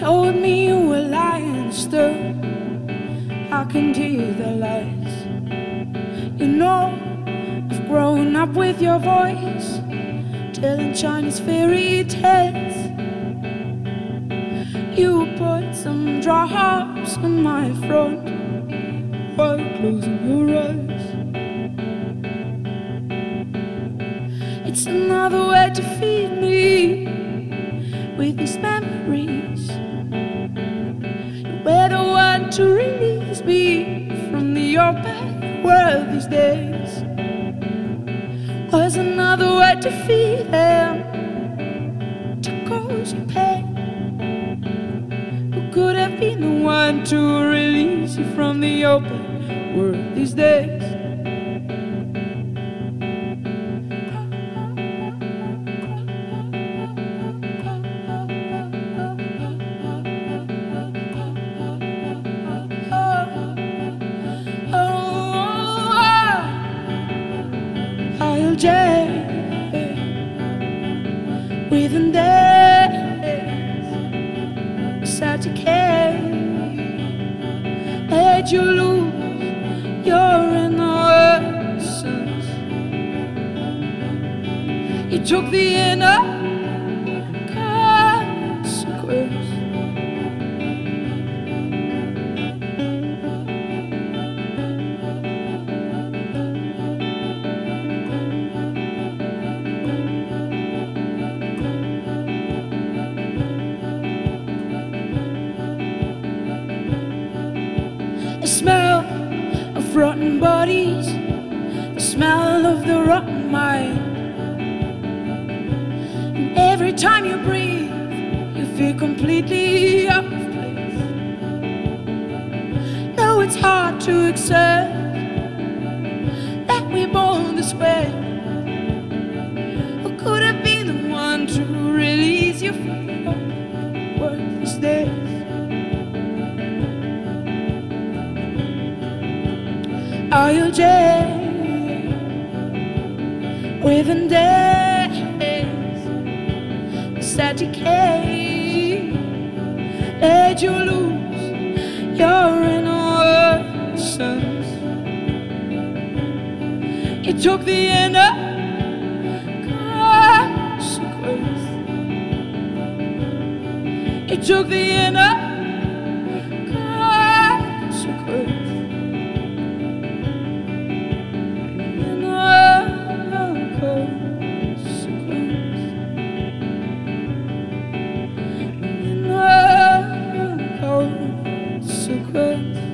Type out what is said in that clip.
told me you were lying still. I can hear the lies. You know, I've grown up with your voice, telling Chinese fairy tales. You put some drops on my front while closing your eyes. It's another way to feed me with these the open these days. Was another way to feed them, to cause you pain. Who could have been the one to release you from the open world these days? Jail within days such a care made you lose your innocence. You took the inner the smell of rotten bodies, the smell of the rotten mind. And every time you breathe, you feel completely out of place. No, it's hard to accept that we're born this way. Are you jail within days? Sad decay made you lose your innocence. You took the inner consequence. You took the river